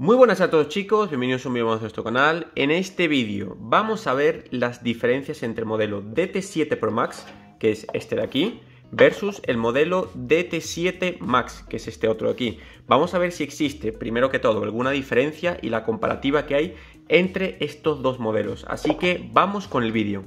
Muy buenas a todos chicos, bienvenidos un vídeo más a nuestro canal. En este vídeo vamos a ver las diferencias entre el modelo DT7 Pro Max, que es este de aquí, versus el modelo DT7 Max, que es este otro de aquí. Vamos a ver si existe, primero que todo, alguna diferencia y la comparativa que hay entre estos dos modelos. Así que vamos con el vídeo.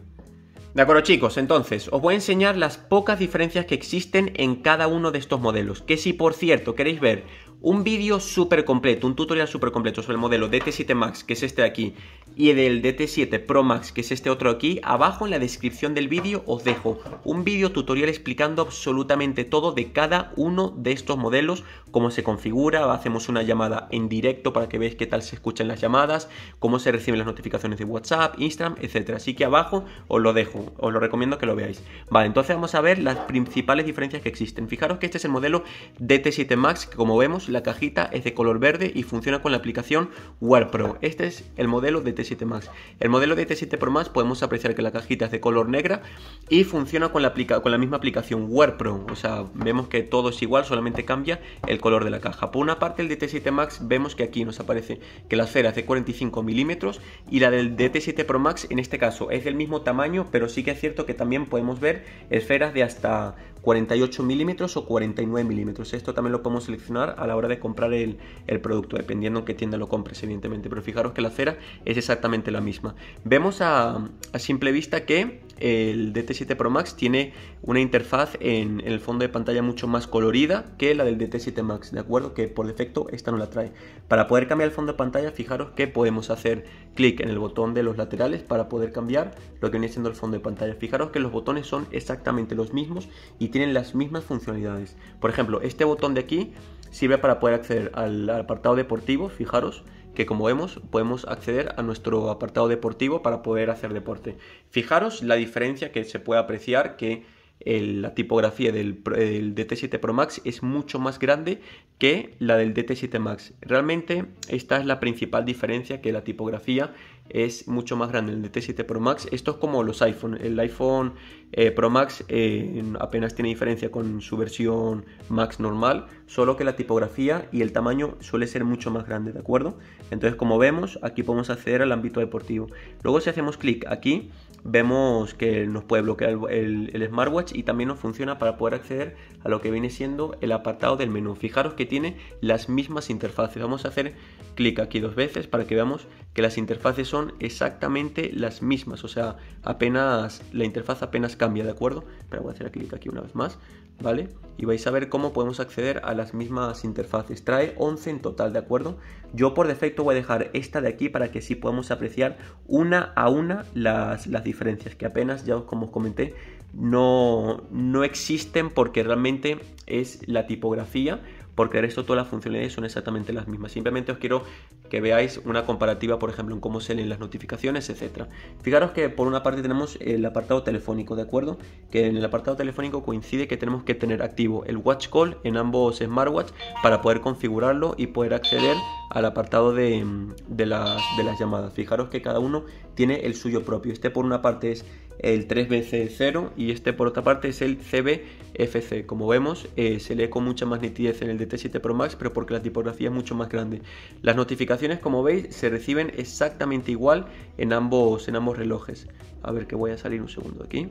De acuerdo chicos, entonces os voy a enseñar las pocas diferencias que existen en cada uno de estos modelos. Que si por cierto queréis ver un vídeo súper completo, un tutorial súper completo sobre el modelo DT7 Max, que es este de aquí, y del DT7 Pro Max, que es este otro aquí, abajo en la descripción del vídeo os dejo un vídeo tutorial explicando absolutamente todo de cada uno de estos modelos, cómo se configura, hacemos una llamada en directo para que veáis qué tal se escuchan las llamadas, cómo se reciben las notificaciones de WhatsApp, Instagram, etc. Así que abajo os lo dejo, os lo recomiendo que lo veáis. Vale, entonces vamos a ver las principales diferencias que existen. Fijaros que este es el modelo DT7 Max, que como vemos la cajita es de color verde y funciona con la aplicación Wear Pro. Este es el modelo de T7 Max. El modelo de T7 Pro Max podemos apreciar que la cajita es de color negra y funciona con la, misma aplicación Wear Pro. O sea, vemos que todo es igual, solamente cambia el color de la caja. Por una parte, el DT7 Max vemos que aquí nos aparece que la esfera es de 45 milímetros y la del DT7 Pro Max en este caso es del mismo tamaño, pero sí que es cierto que también podemos ver esferas de hasta 48 milímetros o 49 milímetros. Esto también lo podemos seleccionar a la hora de comprar el, producto, dependiendo en qué tienda lo compres, evidentemente. Pero fijaros que la cera es exactamente la misma. Vemos a, simple vista que el DT7 Pro Max tiene una interfaz en, el fondo de pantalla mucho más colorida que la del DT7 Max, ¿de acuerdo? Que por defecto esta no la trae. Para poder cambiar el fondo de pantalla, fijaros que podemos hacer clic en el botón de los laterales para poder cambiar lo que viene siendo el fondo de pantalla. Fijaros que los botones son exactamente los mismos y tienen las mismas funcionalidades. Por ejemplo, este botón de aquí sirve para poder acceder al apartado deportivo, fijaros que como vemos podemos acceder a nuestro apartado deportivo para poder hacer deporte. Fijaros la diferencia que se puede apreciar que la tipografía del, DT7 Pro Max es mucho más grande que la del DT7 Max. Realmente esta es la principal diferencia, que la tipografía es mucho más grande el DT7 Pro Max. Esto es como los iPhone. El iPhone eh, Pro Max eh, apenas tiene diferencia con su versión Max normal, solo que la tipografía y el tamaño suele ser mucho más grande, ¿de acuerdo? Entonces como vemos, aquí podemos acceder al ámbito deportivo. Luego si hacemos clic aquí, vemos que nos puede bloquear el, smartwatch y también nos funciona para poder acceder a lo que viene siendo el apartado del menú. Fijaros que tiene las mismas interfaces. Vamos a hacer clic aquí dos veces para que veamos que las interfaces son exactamente las mismas. O sea, apenas la interfaz apenas cambia, ¿de acuerdo? Pero voy a hacer clic aquí una vez más, ¿vale? Y vais a ver cómo podemos acceder a las mismas interfaces. Trae 11 en total, ¿de acuerdo? Yo por defecto voy a dejar esta de aquí para que sí podamos apreciar una a una las, las diferencias, que apenas, ya como os comenté, no, no existen porque realmente es la tipografía porque el resto todas las funcionalidades son exactamente las mismas. Simplemente os quiero que veáis una comparativa, por ejemplo, en cómo se leen las notificaciones, etcétera. Fijaros que por una parte tenemos el apartado telefónico, ¿de acuerdo? Que en el apartado telefónico coincide que tenemos que tener activo el Watch Call en ambos smartwatch para poder configurarlo y poder acceder al apartado de, de, las, de las llamadas. Fijaros que cada uno tiene el suyo propio. Este por una parte es el 3BC0 y este por otra parte es el CBFC. Como vemos, eh, se lee con mucha más nitidez en el DT7 Pro Max, pero porque la tipografía es mucho más grande. Las notificaciones, como veis, se reciben exactamente igual en ambos, en ambos relojes. A ver que voy a salir un segundo aquí.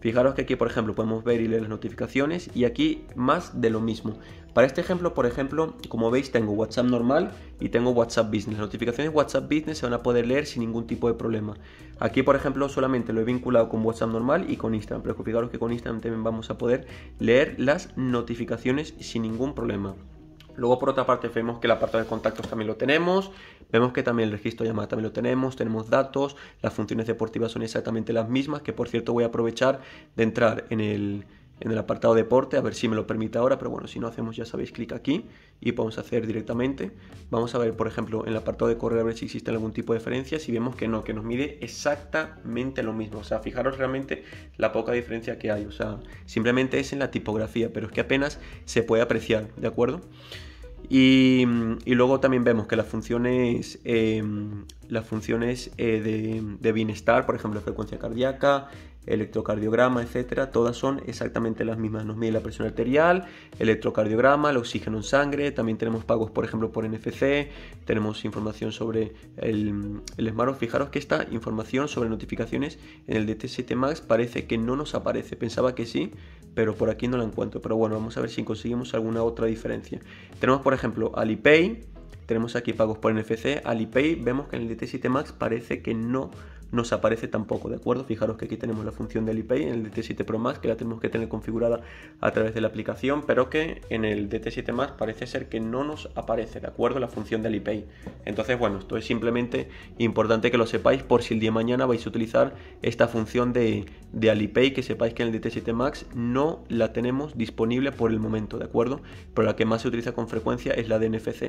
Fijaros que aquí, por ejemplo, podemos ver y leer las notificaciones y aquí más de lo mismo. Para este ejemplo, por ejemplo, como veis, tengo WhatsApp normal y tengo WhatsApp Business. Las notificaciones WhatsApp Business se van a poder leer sin ningún tipo de problema. Aquí, por ejemplo, solamente lo he vinculado con WhatsApp normal y con Instagram, pero fijaros que con Instagram también vamos a poder leer las notificaciones sin ningún problema. Luego por otra parte vemos que el apartado de contactos también lo tenemos, vemos que también el registro de llamada también lo tenemos, tenemos datos, las funciones deportivas son exactamente las mismas, que por cierto voy a aprovechar de entrar en el, en el apartado deporte, a ver si me lo permite ahora, pero bueno, si no hacemos ya sabéis clic aquí y podemos hacer directamente. Vamos a ver, por ejemplo, en el apartado de correr a ver si existe algún tipo de diferencia, si vemos que no, que nos mide exactamente lo mismo, o sea, fijaros realmente la poca diferencia que hay, o sea, simplemente es en la tipografía, pero es que apenas se puede apreciar, ¿de acuerdo? Y, luego también vemos que las funciones em, las funciones eh, de, de, bienestar, por ejemplo, frecuencia cardíaca, electrocardiograma, etcétera, todas son exactamente las mismas. Nos mide la presión arterial, electrocardiograma, el oxígeno en sangre, también tenemos pagos, por ejemplo, por NFC, tenemos información sobre el, el. Fijaros que esta información sobre notificaciones en el DT7 Max parece que no nos aparece. Pensaba que sí, pero por aquí no la encuentro. Pero bueno, vamos a ver si conseguimos alguna otra diferencia. Tenemos, por ejemplo, Alipay. Tenemos aquí pagos por NFC. Alipay, vemos que en el DT7 Max parece que no nos aparece tampoco, ¿de acuerdo? Fijaros que aquí tenemos la función del Alipay en el DT7 Pro Max, que la tenemos que tener configurada a través de la aplicación, pero que en el DT7 Max parece ser que no nos aparece, ¿de acuerdo? La función del Alipay. Entonces, bueno, esto es simplemente importante que lo sepáis por si el día de mañana vais a utilizar esta función de, de Alipay, que sepáis que en el DT7 Max no la tenemos disponible por el momento, ¿de acuerdo? Pero la que más se utiliza con frecuencia es la de NFC,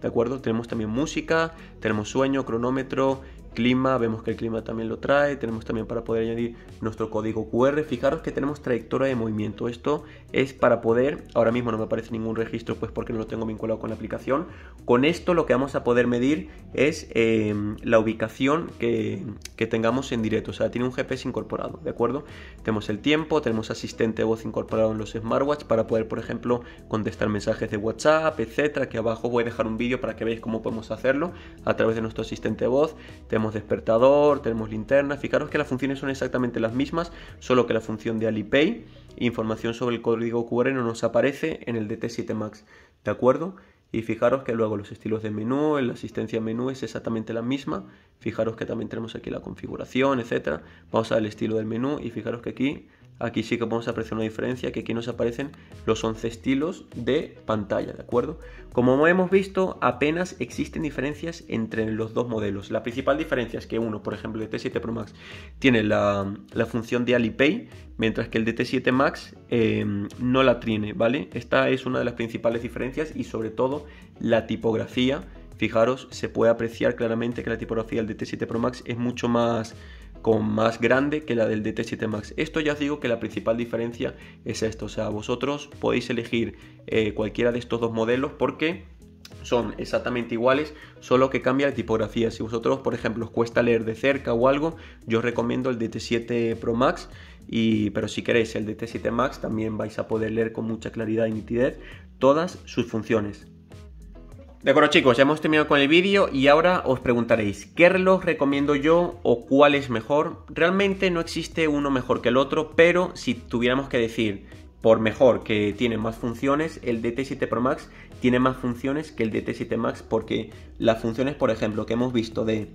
¿de acuerdo? Tenemos también música, tenemos sueño, cronómetro, clima, vemos que el clima también lo trae, tenemos también para poder añadir nuestro código QR, fijaros que tenemos trayectoria de movimiento, esto es para poder, ahora mismo no me aparece ningún registro pues porque no lo tengo vinculado con la aplicación, con esto lo que vamos a poder medir es em, la ubicación que, tengamos en directo, o sea, tiene un GPS incorporado, ¿de acuerdo? Tenemos el tiempo, tenemos asistente de voz incorporado en los smartwatch para poder, por ejemplo, contestar mensajes de WhatsApp, etcétera, que abajo voy a dejar un vídeo para que veáis cómo podemos hacerlo a través de nuestro asistente de voz, tenemos despertador, tenemos linterna. Fijaros que las funciones son exactamente las mismas, solo que la función de Alipay, información sobre el código QR no nos aparece en el DT7 Max, ¿de acuerdo? Y fijaros que luego los estilos de menú, la asistencia menú es exactamente la misma. Fijaros que también tenemos aquí la configuración, etcétera. Vamos a ver el estilo del menú y fijaros que aquí Aquí sí que podemos apreciar una diferencia, que aquí nos aparecen los 11 estilos de pantalla, ¿de acuerdo? Como hemos visto, apenas existen diferencias entre los dos modelos. La principal diferencia es que uno, por ejemplo, el T7 Pro Max tiene la, función de Alipay, mientras que el DT7 Max em, no la tiene, ¿vale? Esta es una de las principales diferencias y sobre todo la tipografía. Fijaros, se puede apreciar claramente que la tipografía del DT7 Pro Max es mucho más con más grande que la del DT7 Max. Esto ya os digo que la principal diferencia es esto, o sea, vosotros podéis elegir eh, cualquiera de estos dos modelos porque son exactamente iguales, solo que cambia la tipografía. Si vosotros, por ejemplo, os cuesta leer de cerca o algo, yo os recomiendo el DT7 Pro Max. Y, pero si queréis el DT7 Max también vais a poder leer con mucha claridad y nitidez todas sus funciones. De acuerdo chicos, ya hemos terminado con el vídeo y ahora os preguntaréis, ¿qué reloj recomiendo yo o cuál es mejor? Realmente no existe uno mejor que el otro, pero si tuviéramos que decir por mejor que tiene más funciones, el DT7 Pro Max tiene más funciones que el DT7 Max porque las funciones, por ejemplo, que hemos visto de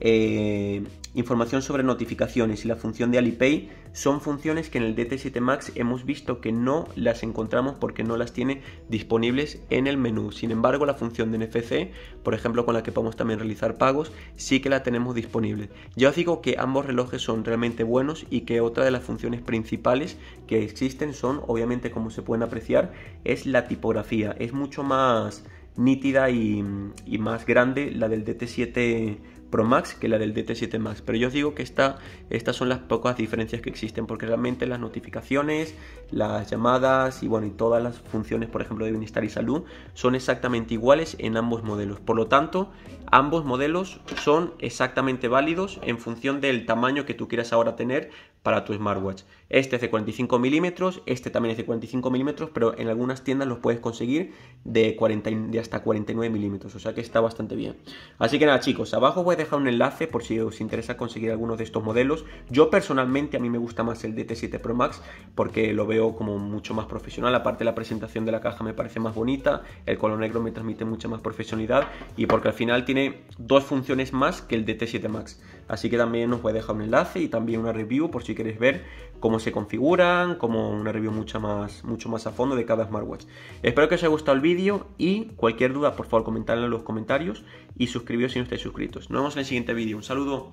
eh, información sobre notificaciones y la función de Alipay son funciones que en el DT7 Max hemos visto que no las encontramos porque no las tiene disponibles en el menú. Sin embargo, la función de NFC, por ejemplo, con la que podemos también realizar pagos, sí que la tenemos disponible. Ya os digo que ambos relojes son realmente buenos y que otra de las funciones principales que existen son, obviamente, como se pueden apreciar, es la tipografía. Es mucho más nítida y, y más grande la del DT7 Pro Max que la del DT7 Max. Pero yo os digo que esta, estas son las pocas diferencias que existen, porque realmente las notificaciones, las llamadas y bueno, y todas las funciones, por ejemplo, de bienestar y salud, son exactamente iguales en ambos modelos. Por lo tanto, ambos modelos son exactamente válidos en función del tamaño que tú quieras ahora tener para tu smartwatch. Este es de 45 milímetros, este también es de 45 milímetros, pero en algunas tiendas los puedes conseguir de, 40, de hasta 49 milímetros, o sea que está bastante bien. Así que nada chicos, abajo voy a dejar un enlace por si os interesa conseguir alguno de estos modelos. Yo personalmente a mí me gusta más el DT7 Pro Max porque lo veo como mucho más profesional, aparte la presentación de la caja me parece más bonita, el color negro me transmite mucha más profesionalidad y porque al final tiene dos funciones más que el DT7 Max. Así que también os voy a dejar un enlace y también una review por si queréis ver cómo se configuran, como una review mucho más, mucho más a fondo de cada smartwatch. Espero que os haya gustado el vídeo y cualquier duda por favor comentadlo en los comentarios y suscribiros si no estáis suscritos. Nos vemos en el siguiente vídeo. Un saludo.